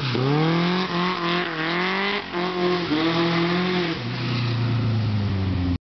Bye.